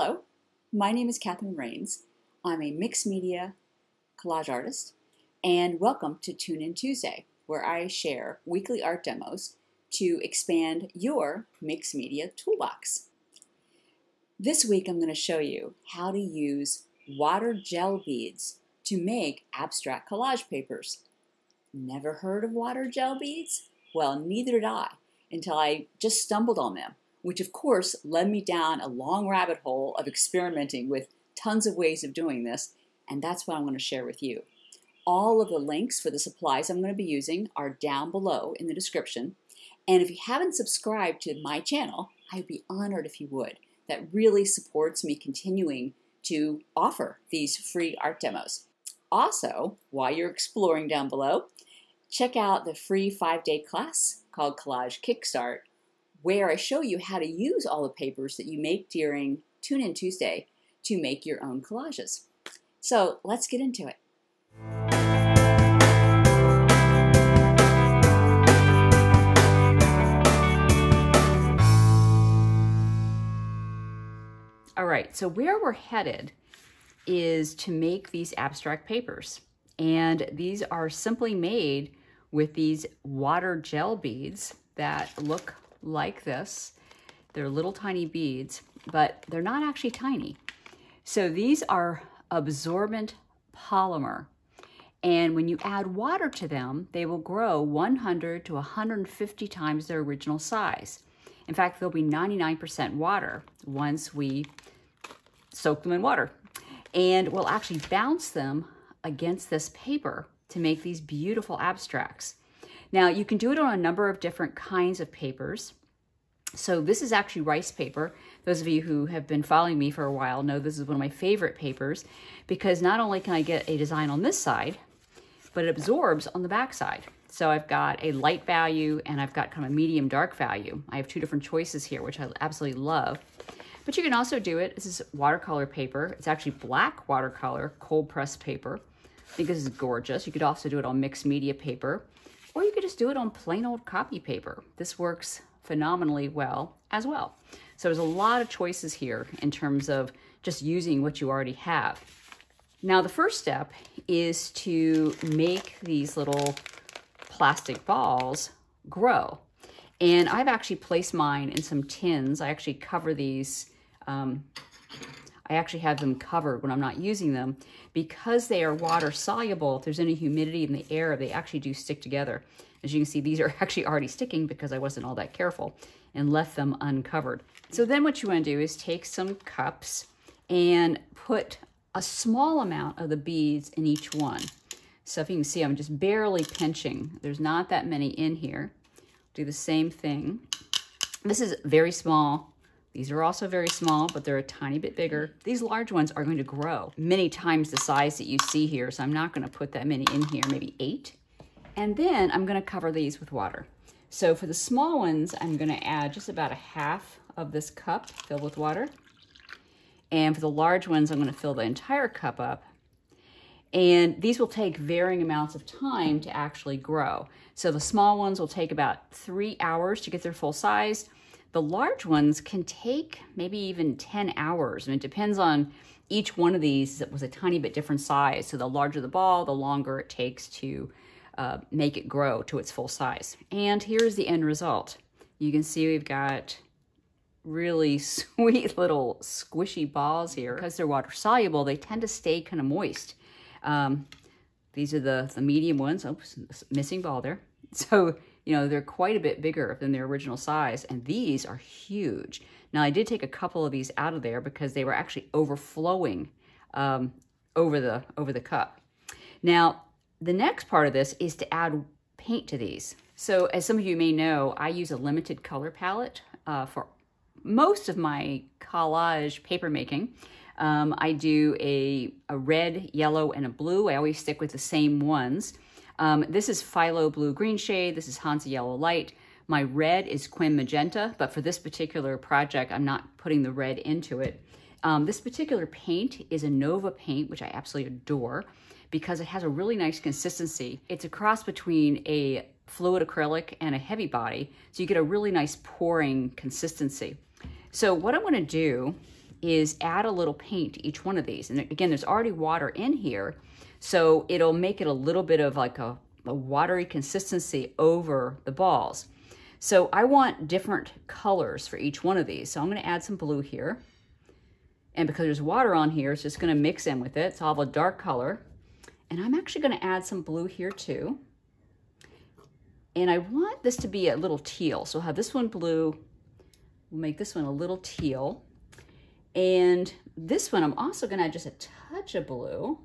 Hello, my name is Catherine Rains. I'm a mixed media collage artist, and welcome to Tune In Tuesday, where I share weekly art demos to expand your mixed media toolbox. This week I'm going to show you how to use water gel beads to make abstract collage papers. Never heard of water gel beads? Well, neither did I until I just stumbled on them which of course led me down a long rabbit hole of experimenting with tons of ways of doing this, and that's what I'm going to share with you. All of the links for the supplies I'm going to be using are down below in the description. And if you haven't subscribed to my channel, I'd be honored if you would. That really supports me continuing to offer these free art demos. Also, while you're exploring down below, check out the free five-day class called Collage Kickstart where I show you how to use all the papers that you make during Tune In Tuesday to make your own collages. So let's get into it. All right, so where we're headed is to make these abstract papers. And these are simply made with these water gel beads that look like this. They're little tiny beads, but they're not actually tiny. So these are absorbent polymer. And when you add water to them, they will grow 100 to 150 times their original size. In fact, they'll be 99% water once we soak them in water. And we'll actually bounce them against this paper to make these beautiful abstracts. Now, you can do it on a number of different kinds of papers. So this is actually rice paper. Those of you who have been following me for a while know this is one of my favorite papers because not only can I get a design on this side, but it absorbs on the back side. So I've got a light value and I've got kind of a medium dark value. I have two different choices here, which I absolutely love. But you can also do it, this is watercolor paper. It's actually black watercolor, cold press paper. I think this is gorgeous. You could also do it on mixed media paper. Or you could just do it on plain old copy paper. This works phenomenally well as well. So there's a lot of choices here in terms of just using what you already have. Now the first step is to make these little plastic balls grow. And I've actually placed mine in some tins. I actually cover these, um, I actually have them covered when I'm not using them because they are water soluble, if there's any humidity in the air, they actually do stick together. As you can see, these are actually already sticking because I wasn't all that careful and left them uncovered. So then what you want to do is take some cups and put a small amount of the beads in each one. So if you can see, I'm just barely pinching. There's not that many in here. Do the same thing. This is very small these are also very small, but they're a tiny bit bigger. These large ones are going to grow many times the size that you see here, so I'm not going to put that many in here, maybe eight. And then I'm going to cover these with water. So for the small ones, I'm going to add just about a half of this cup filled with water. And for the large ones, I'm going to fill the entire cup up. And these will take varying amounts of time to actually grow. So the small ones will take about three hours to get their full size. The large ones can take maybe even 10 hours, and it depends on each one of these that was a tiny bit different size. So the larger the ball, the longer it takes to uh, make it grow to its full size. And here's the end result. You can see we've got really sweet little squishy balls here. Because they're water soluble, they tend to stay kind of moist. Um, these are the, the medium ones. Oops, missing ball there. So you know, they're quite a bit bigger than their original size, and these are huge. Now, I did take a couple of these out of there because they were actually overflowing um, over, the, over the cup. Now, the next part of this is to add paint to these. So as some of you may know, I use a limited color palette uh, for most of my collage paper making. Um, I do a, a red, yellow, and a blue. I always stick with the same ones. Um, this is Phthalo Blue Green Shade. This is Hansa Yellow Light. My red is Quin Magenta, but for this particular project, I'm not putting the red into it. Um, this particular paint is a Nova paint, which I absolutely adore because it has a really nice consistency. It's a cross between a fluid acrylic and a heavy body, so you get a really nice pouring consistency. So what I'm gonna do is add a little paint to each one of these. And again, there's already water in here, so it'll make it a little bit of like a, a watery consistency over the balls. So I want different colors for each one of these. So I'm gonna add some blue here. And because there's water on here, it's just gonna mix in with it. So I'll have a dark color. And I'm actually gonna add some blue here too. And I want this to be a little teal. So I'll have this one blue, we'll make this one a little teal. And this one, I'm also gonna add just a touch of blue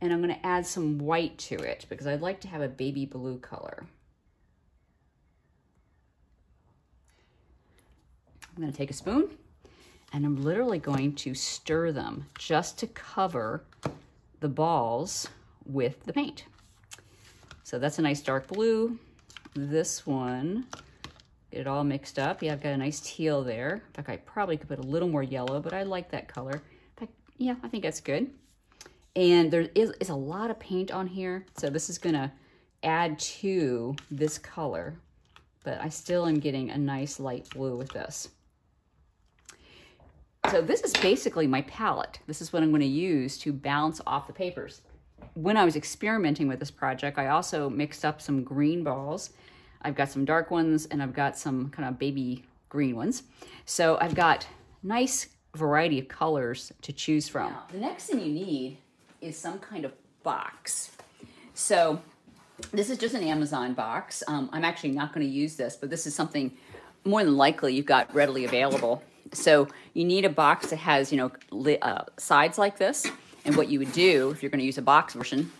and I'm gonna add some white to it because I'd like to have a baby blue color. I'm gonna take a spoon and I'm literally going to stir them just to cover the balls with the paint. So that's a nice dark blue. This one, get it all mixed up. Yeah, I've got a nice teal there. In fact, I probably could put a little more yellow, but I like that color. In fact, yeah, I think that's good. And there is, is a lot of paint on here. So this is gonna add to this color, but I still am getting a nice light blue with this. So this is basically my palette. This is what I'm to use to bounce off the papers. When I was experimenting with this project, I also mixed up some green balls. I've got some dark ones and I've got some kind of baby green ones. So I've got nice variety of colors to choose from. Now, the next thing you need is some kind of box. So this is just an Amazon box. Um, I'm actually not going to use this, but this is something more than likely you've got readily available. So you need a box that has, you know, uh, sides like this. And what you would do, if you're going to use a box version,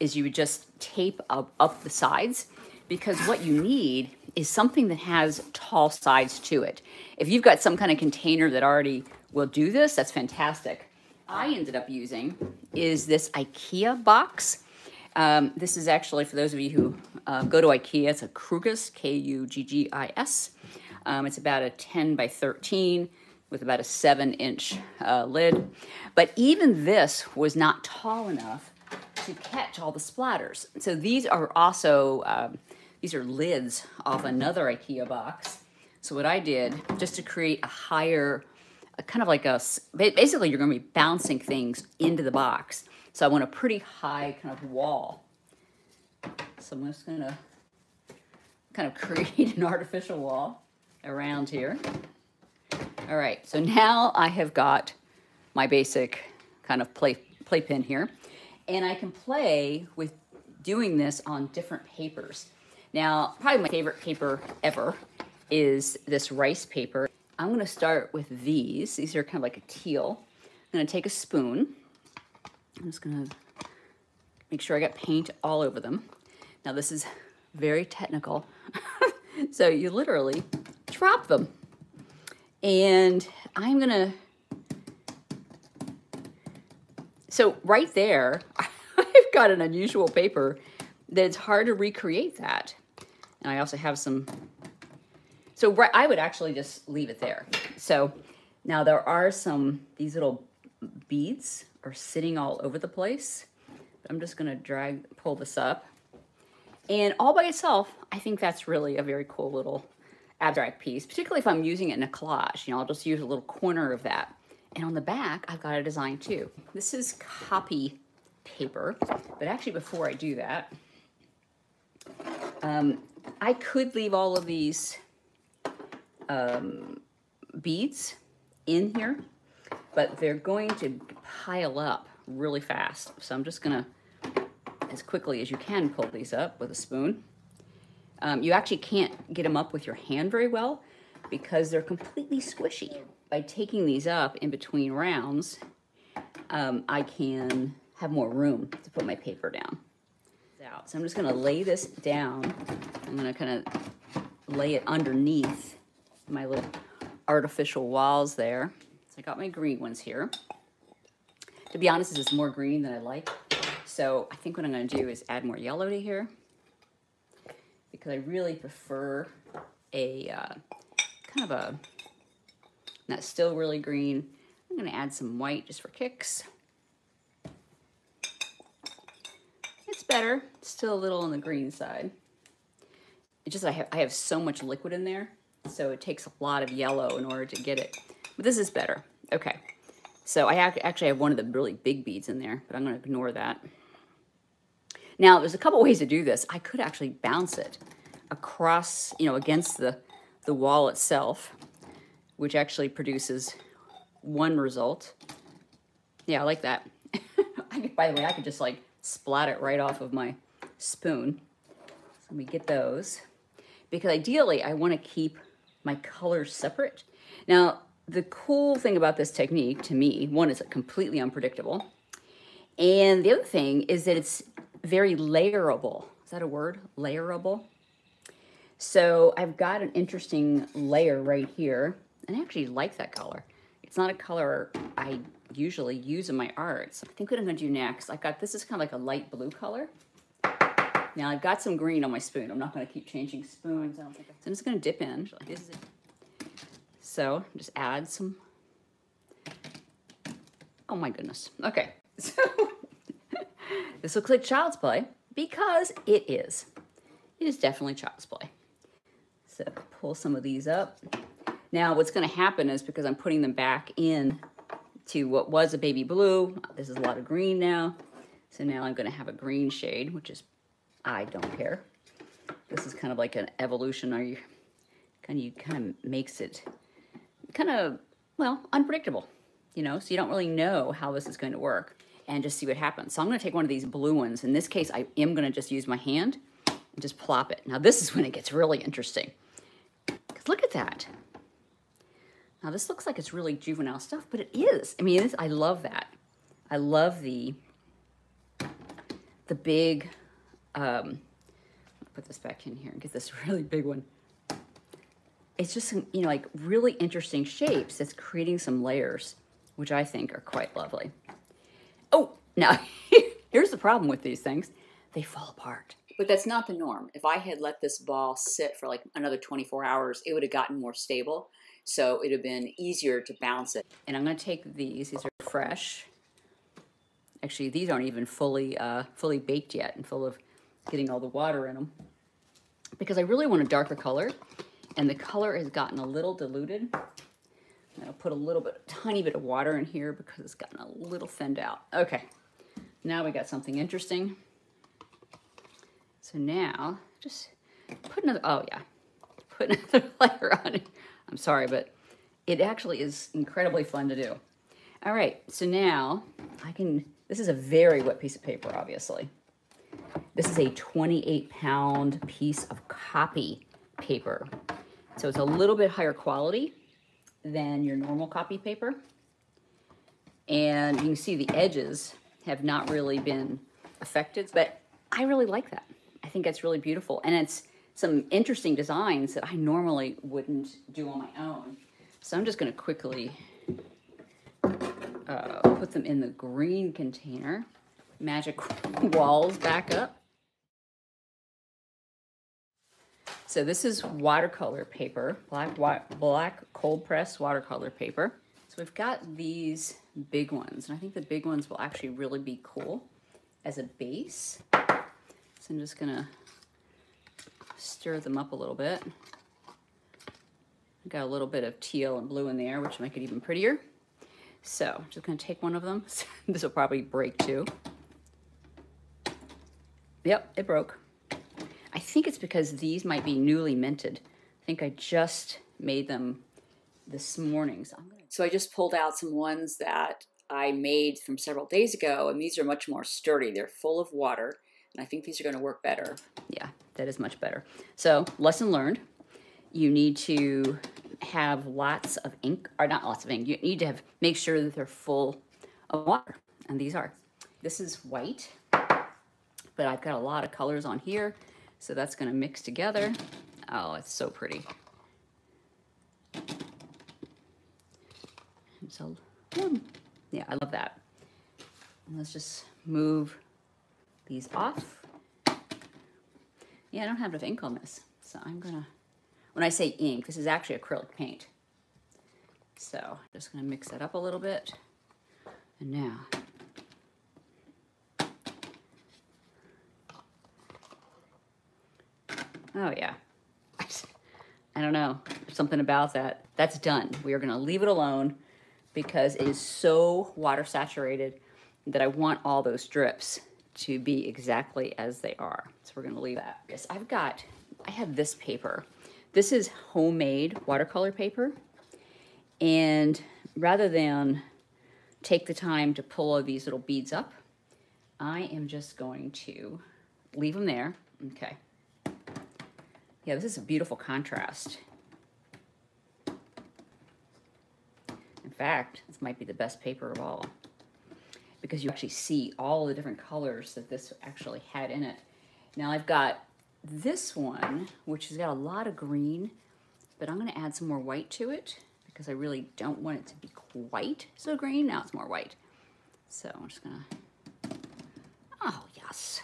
is you would just tape up, up the sides because what you need is something that has tall sides to it. If you've got some kind of container that already will do this, that's fantastic. I ended up using is this IKEA box. Um, this is actually, for those of you who uh, go to IKEA, it's a Kuggis, K-U-G-G-I-S. Um, it's about a 10 by 13 with about a seven inch uh, lid. But even this was not tall enough to catch all the splatters. So these are also, um, these are lids off another Ikea box. So what I did, just to create a higher, kind of like a, basically you're gonna be bouncing things into the box. So I want a pretty high kind of wall. So I'm just gonna kind of create an artificial wall around here. All right, so now I have got my basic kind of play, play pin here, and I can play with doing this on different papers. Now, probably my favorite paper ever is this rice paper. I'm gonna start with these. These are kind of like a teal. I'm gonna take a spoon. I'm just gonna make sure I got paint all over them. Now this is very technical. so you literally drop them. And I'm gonna, so right there, I've got an unusual paper that it's hard to recreate that. And I also have some, so right, I would actually just leave it there. So now there are some, these little beads are sitting all over the place. I'm just gonna drag, pull this up. And all by itself, I think that's really a very cool little abstract piece, particularly if I'm using it in a collage. You know, I'll just use a little corner of that. And on the back, I've got a design too. This is copy paper, but actually before I do that, um, I could leave all of these um, beads in here, but they're going to pile up really fast. So I'm just gonna, as quickly as you can, pull these up with a spoon. Um, you actually can't get them up with your hand very well because they're completely squishy. By taking these up in between rounds, um, I can have more room to put my paper down. So I'm just gonna lay this down. I'm gonna kind of lay it underneath my little artificial walls there. So I got my green ones here. To be honest, this is more green than I like. So I think what I'm gonna do is add more yellow to here because I really prefer a uh, kind of a, that's still really green. I'm gonna add some white just for kicks. It's better, still a little on the green side. It's just I have, I have so much liquid in there, so it takes a lot of yellow in order to get it. But this is better. Okay, so I actually have one of the really big beads in there, but I'm gonna ignore that. Now, there's a couple ways to do this. I could actually bounce it across, you know, against the, the wall itself, which actually produces one result. Yeah, I like that. by the way, I could just like splat it right off of my spoon. So let me get those. Because ideally, I want to keep my colors separate. Now, the cool thing about this technique, to me, one, is completely unpredictable. And the other thing is that it's very layerable. Is that a word? Layerable? So I've got an interesting layer right here. And I actually like that color. It's not a color I usually use in my arts. I think what I'm gonna do next, I've got, this is kind of like a light blue color. Now I've got some green on my spoon. I'm not gonna keep changing spoons. I don't think I, so I'm just gonna dip in. So just add some, oh my goodness. Okay, so this looks like child's play because it is. It is definitely child's play. So pull some of these up. Now what's gonna happen is because I'm putting them back in to what was a baby blue, this is a lot of green now. So now I'm gonna have a green shade, which is, I don't care. This is kind of like an evolution, or you kind of, kind of makes it kind of, well, unpredictable, you know, so you don't really know how this is going to work and just see what happens. So I'm going to take one of these blue ones. In this case, I am going to just use my hand and just plop it. Now this is when it gets really interesting. Because look at that. Now this looks like it's really juvenile stuff, but it is. I mean, I love that. I love the the big, um, put this back in here and get this really big one. It's just some, you know, like really interesting shapes that's creating some layers, which I think are quite lovely. Oh, now here's the problem with these things. They fall apart. But that's not the norm. If I had let this ball sit for like another 24 hours, it would have gotten more stable. So it would have been easier to bounce it. And I'm gonna take these, these are fresh. Actually, these aren't even fully, uh, fully baked yet and full of getting all the water in them. Because I really want a darker color and the color has gotten a little diluted. I'm gonna put a little bit, a tiny bit of water in here because it's gotten a little thinned out. Okay, now we got something interesting. So now, just put another, oh yeah, put another layer on it. I'm sorry, but it actually is incredibly fun to do. All right, so now I can, this is a very wet piece of paper, obviously. This is a 28 pound piece of copy paper. So it's a little bit higher quality than your normal copy paper. And you can see the edges have not really been affected, but I really like that. I think that's really beautiful. And it's some interesting designs that I normally wouldn't do on my own. So I'm just gonna quickly uh, put them in the green container. Magic walls back up. So this is watercolor paper, black, black cold press watercolor paper. So we've got these big ones, and I think the big ones will actually really be cool as a base. So I'm just gonna stir them up a little bit. Got a little bit of teal and blue in there, which make it even prettier. So I'm just gonna take one of them. this will probably break too. Yep, it broke. I think it's because these might be newly minted. I think I just made them this morning. So, gonna... so I just pulled out some ones that I made from several days ago, and these are much more sturdy. They're full of water, and I think these are gonna work better. Yeah, that is much better. So lesson learned, you need to have lots of ink, or not lots of ink, you need to have make sure that they're full of water, and these are. This is white, but I've got a lot of colors on here, so that's gonna mix together. Oh, it's so pretty. so, yeah, I love that. Let's just move these off. Yeah, I don't have enough ink on this. So I'm gonna, when I say ink, this is actually acrylic paint. So I'm just gonna mix that up a little bit. And now, oh yeah, I don't know, something about that. That's done. We are gonna leave it alone because it is so water saturated that I want all those drips to be exactly as they are. So we're gonna leave that. Yes, I've got, I have this paper. This is homemade watercolor paper. And rather than take the time to pull all these little beads up, I am just going to leave them there. Okay. Yeah, this is a beautiful contrast. In fact, this might be the best paper of all because you actually see all the different colors that this actually had in it. Now I've got this one, which has got a lot of green, but I'm gonna add some more white to it because I really don't want it to be quite so green. Now it's more white. So I'm just gonna, oh yes.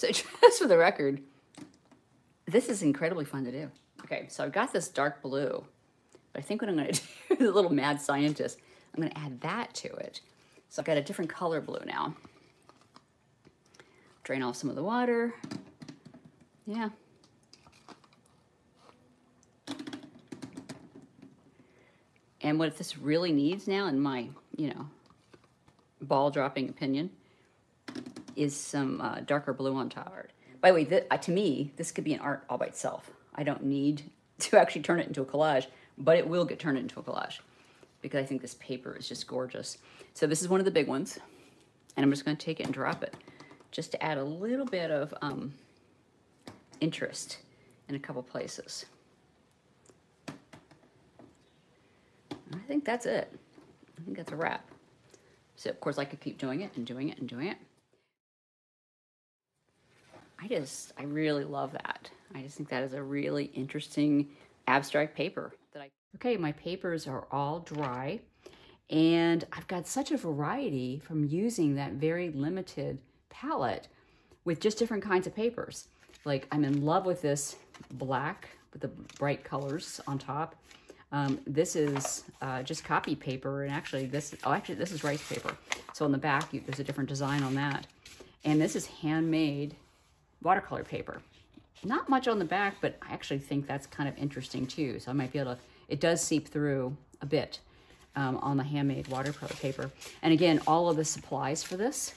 So just for the record, this is incredibly fun to do. Okay, so I've got this dark blue, but I think what I'm gonna do, the little mad scientist, I'm gonna add that to it. So I've got a different color blue now. Drain off some of the water. Yeah. And what this really needs now, in my, you know, ball dropping opinion, is some uh, darker blue on top. By the way, uh, to me, this could be an art all by itself. I don't need to actually turn it into a collage, but it will get turned into a collage because I think this paper is just gorgeous. So this is one of the big ones, and I'm just gonna take it and drop it just to add a little bit of um, interest in a couple places. I think that's it. I think that's a wrap. So of course I could keep doing it and doing it and doing it. I just, I really love that. I just think that is a really interesting abstract paper that I. Okay, my papers are all dry and I've got such a variety from using that very limited palette with just different kinds of papers. Like I'm in love with this black with the bright colors on top. Um, this is uh, just copy paper, and actually this, oh, actually this is rice paper. So on the back, you, there's a different design on that. And this is handmade watercolor paper. Not much on the back, but I actually think that's kind of interesting too. So I might be able to, it does seep through a bit um, on the handmade watercolor paper. And again, all of the supplies for this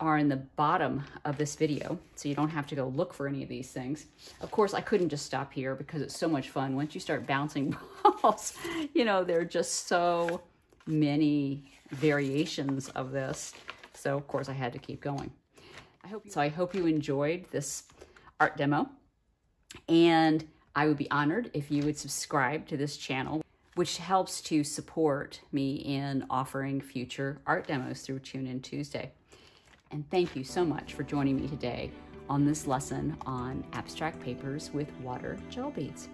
are in the bottom of this video, so you don't have to go look for any of these things. Of course, I couldn't just stop here because it's so much fun. Once you start bouncing balls, you know, there are just so many variations of this. So, of course, I had to keep going. I hope so I hope you enjoyed this art demo. And I would be honored if you would subscribe to this channel, which helps to support me in offering future art demos through Tune In Tuesday. And thank you so much for joining me today on this lesson on abstract papers with water gel beads.